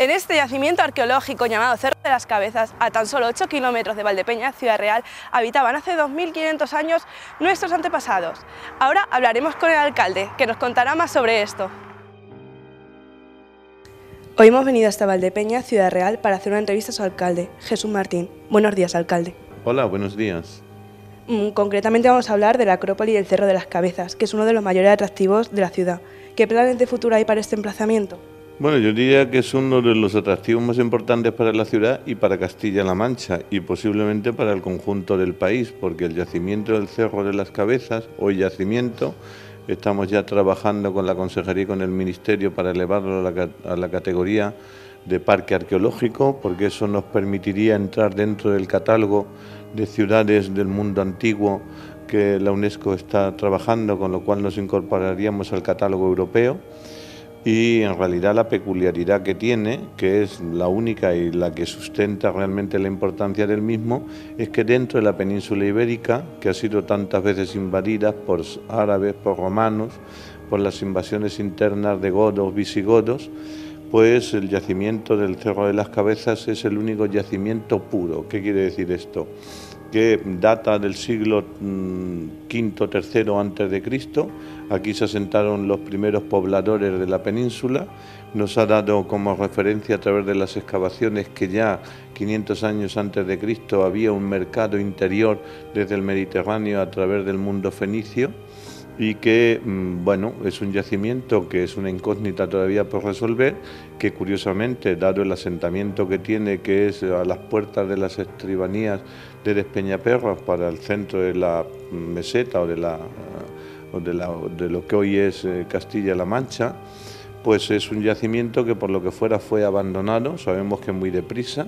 En este yacimiento arqueológico llamado Cerro de las Cabezas, a tan solo 8 kilómetros de Valdepeña, Ciudad Real, habitaban hace 2.500 años nuestros antepasados. Ahora hablaremos con el alcalde, que nos contará más sobre esto. Hoy hemos venido hasta Valdepeña, Ciudad Real, para hacer una entrevista a su alcalde, Jesús Martín. Buenos días, alcalde. Hola, buenos días. Mm, concretamente vamos a hablar de la Acrópolis del Cerro de las Cabezas, que es uno de los mayores atractivos de la ciudad. ¿Qué planes de futuro hay para este emplazamiento? Bueno, yo diría que es uno de los atractivos más importantes para la ciudad y para Castilla-La Mancha y posiblemente para el conjunto del país, porque el yacimiento del Cerro de las Cabezas, hoy yacimiento, estamos ya trabajando con la Consejería y con el Ministerio para elevarlo a la, a la categoría de parque arqueológico, porque eso nos permitiría entrar dentro del catálogo de ciudades del mundo antiguo que la UNESCO está trabajando, con lo cual nos incorporaríamos al catálogo europeo y en realidad la peculiaridad que tiene, que es la única y la que sustenta realmente la importancia del mismo, es que dentro de la península ibérica, que ha sido tantas veces invadida por árabes, por romanos, por las invasiones internas de godos, visigodos, pues el yacimiento del Cerro de las Cabezas es el único yacimiento puro. ¿Qué quiere decir esto? Que data del siglo V, mm, III antes de Cristo. Aquí se asentaron los primeros pobladores de la península. Nos ha dado como referencia a través de las excavaciones que ya 500 años antes de Cristo había un mercado interior desde el Mediterráneo a través del mundo fenicio y que, mm, bueno, es un yacimiento que es una incógnita todavía por resolver, que curiosamente, dado el asentamiento que tiene, que es a las puertas de las estribanías de Despeñaperros para el centro de la meseta o de, la, de, lo que hoy es eh, Castilla-La Mancha, pues es un yacimiento que por lo que fuera fue abandonado, sabemos que muy deprisa,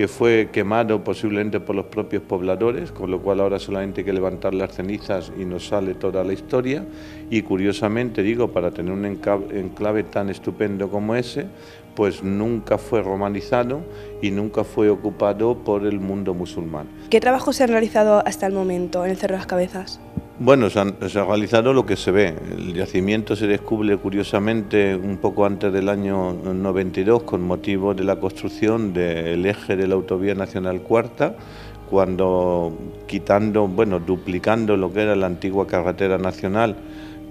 que fue quemado posiblemente por los propios pobladores, con lo cual ahora solamente hay que levantar las cenizas y nos sale toda la historia. Y curiosamente, digo, para tener un enclave tan estupendo como ese, pues nunca fue romanizado y nunca fue ocupado por el mundo musulmán. ¿Qué trabajos se han realizado hasta el momento en el Cerro de las Cabezas? Bueno, se, ha realizado lo que se ve. El yacimiento se descubre curiosamente un poco antes del año 92 con motivo de la construcción del eje de la Autovía Nacional Cuarta, cuando quitando, bueno, duplicando lo que era la antigua carretera nacional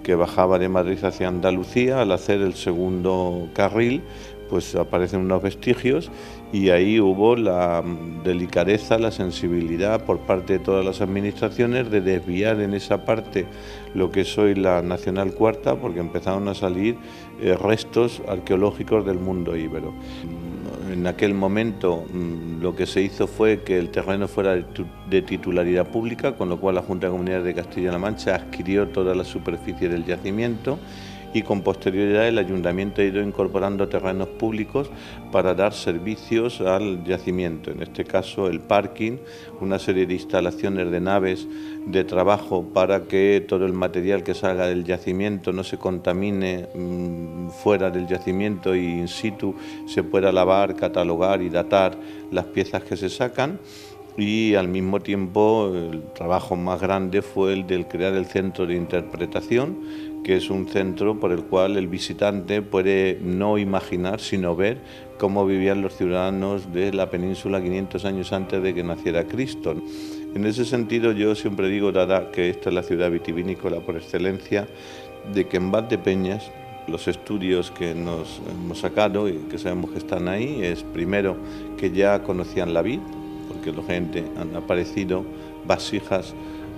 que bajaba de Madrid hacia Andalucía, al hacer el segundo carril, pues aparecen unos vestigios y ahí hubo la delicadeza, la sensibilidad por parte de todas las administraciones de desviar en esa parte lo que es hoy la Nacional Cuarta, porque empezaron a salir eh, restos arqueológicos del mundo íbero. En aquel momento mm, lo que se hizo fue que el terreno fuera de titularidad pública, con lo cual la Junta de Comunidades de Castilla-La Mancha adquirió toda la superficie del yacimiento y con posterioridad el ayuntamiento ha ido incorporando terrenos públicos para dar servicios al yacimiento, en este caso el parking, una serie de instalaciones de naves de trabajo para que todo el material que salga del yacimiento no se contamine mm, fuera del yacimiento y in situ se pueda lavar, catalogar y datar las piezas que se sacan. Y al mismo tiempo el trabajo más grande fue el del crear el centro de interpretación, que es un centro por el cual el visitante puede no imaginar, sino ver cómo vivían los ciudadanos de la península 500 años antes de que naciera Cristo. En ese sentido yo siempre digo, dada que esta es la ciudad vitivinícola por excelencia, de que en Peñas los estudios que nos hemos sacado y que sabemos que están ahí es primero que ya conocían la vid, porque la gente han aparecido vasijas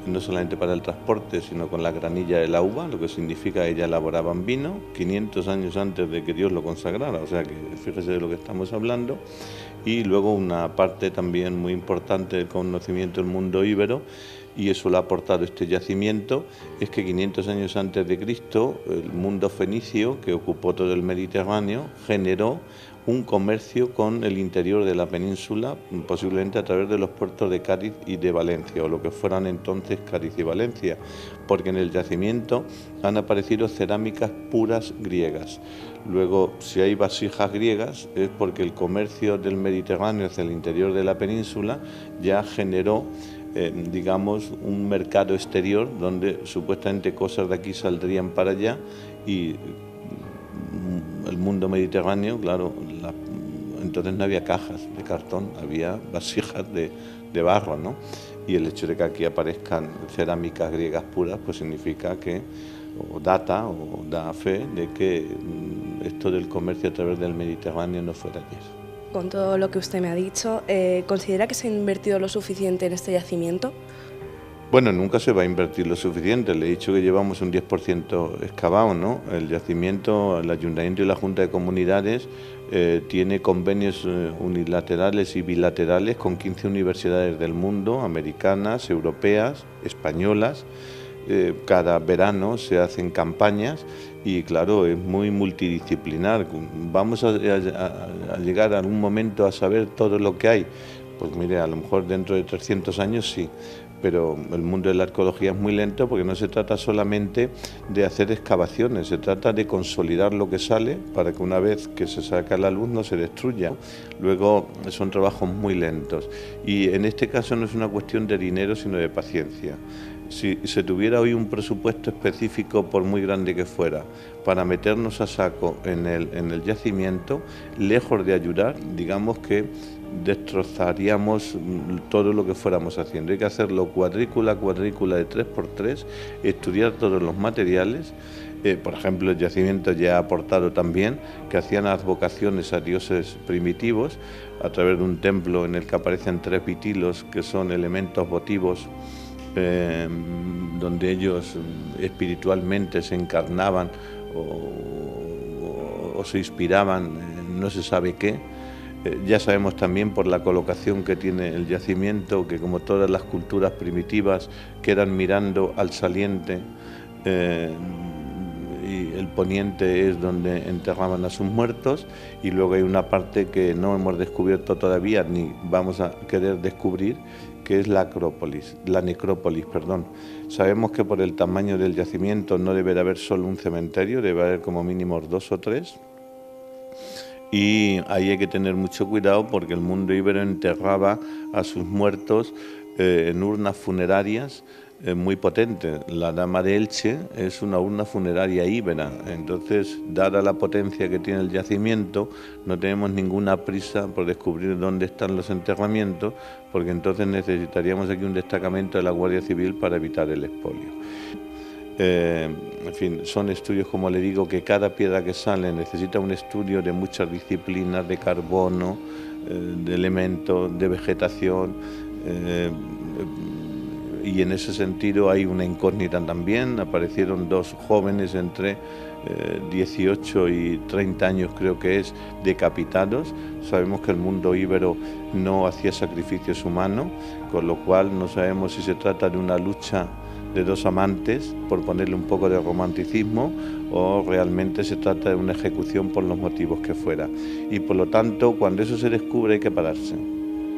no solamente para el transporte, sino con la granilla de la uva, lo que significa que ya elaboraban vino 500 años antes de que Dios lo consagrara, o sea que fíjese de lo que estamos hablando, y luego una parte también muy importante del conocimiento del mundo íbero, y eso lo ha aportado este yacimiento, es que 500 años antes de Cristo, el mundo fenicio, que ocupó todo el Mediterráneo, generó un comercio con el interior de la península, posiblemente a través de los puertos de Cádiz y de Valencia, o lo que fueran entonces Cádiz y Valencia, porque en el yacimiento han aparecido cerámicas puras griegas. Luego, si hay vasijas griegas, es porque el comercio del Mediterráneo hacia el interior de la península ya generó eh, digamos, un mercado exterior donde supuestamente cosas de aquí saldrían para allá y el mundo mediterráneo, claro, entonces no había cajas de cartón, había vasijas de, de barro, ¿no? Y el hecho de que aquí aparezcan cerámicas griegas puras, pues significa que, o data, o da fe de que mm, esto del comercio a través del Mediterráneo no fuera ayer. Con todo lo que usted me ha dicho, eh, ¿considera que se ha invertido lo suficiente en este yacimiento? Bueno, nunca se va a invertir lo suficiente. Le he dicho que llevamos un 10% excavado, ¿no? El yacimiento, el Ayuntamiento y la Junta de Comunidades eh, tiene convenios eh, unilaterales y bilaterales con 15 universidades del mundo, americanas, europeas, españolas. Eh, cada verano se hacen campañas y claro, es muy multidisciplinar. Vamos a, llegar a algún momento a saber todo lo que hay. Pues mire, a lo mejor dentro de 300 años sí, pero el mundo de la arqueología es muy lento porque no se trata solamente de hacer excavaciones, se trata de consolidar lo que sale para que una vez que se saca la luz no se destruya. Luego son trabajos muy lentos y en este caso no es una cuestión de dinero sino de paciencia. Si se tuviera hoy un presupuesto específico, por muy grande que fuera, para meternos a saco en el, en el yacimiento, lejos de ayudar, digamos que destrozaríamos todo lo que fuéramos haciendo. Hay que hacerlo cuadrícula, cuadrícula de 3x3, estudiar todos los materiales. Eh, por ejemplo, el yacimiento ya ha aportado también que hacían advocaciones a dioses primitivos a través de un templo en el que aparecen tres vitilos que son elementos votivos eh, donde ellos espiritualmente se encarnaban o, se inspiraban, no se sabe qué eh, ya sabemos también por la colocación que tiene el yacimiento que como todas las culturas primitivas quedan mirando al saliente eh, y el poniente es donde enterraban a sus muertos y luego hay una parte que no hemos descubierto todavía ni vamos a querer descubrir que es la acrópolis, la necrópolis, perdón. Sabemos que por el tamaño del yacimiento no debe de haber solo un cementerio, debe haber como mínimo dos o tres y ahí hay que tener mucho cuidado porque el mundo íbero enterraba a sus muertos eh, en urnas funerarias eh, muy potentes. La Dama de Elche es una urna funeraria íbera, entonces, dada la potencia que tiene el yacimiento, no tenemos ninguna prisa por descubrir dónde están los enterramientos, porque entonces necesitaríamos aquí un destacamento de la Guardia Civil para evitar el expolio. Eh, en fin, son estudios, como le digo, que cada piedra que sale necesita un estudio de muchas disciplinas, de carbono, eh, de elementos, de vegetación. Eh, y en ese sentido hay una incógnita también. Aparecieron dos jóvenes entre 18 y 30 años, creo que es, decapitados. Sabemos que el mundo íbero no hacía sacrificios humanos, con lo cual no sabemos si se trata de una lucha de dos amantes, por ponerle un poco de romanticismo, o realmente se trata de una ejecución por los motivos que fuera. Y por lo tanto, cuando eso se descubre hay que pararse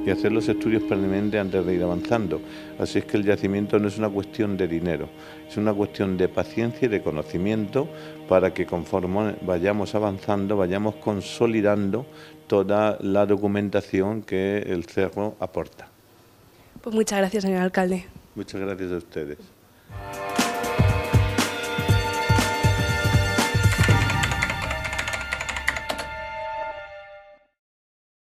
y hacer los estudios permanentes antes de ir avanzando. Así es que el yacimiento no es una cuestión de dinero, es una cuestión de paciencia y de conocimiento para que conforme vayamos avanzando, vayamos consolidando toda la documentación que el cerro aporta. Pues muchas gracias, señor alcalde. Muchas gracias a ustedes.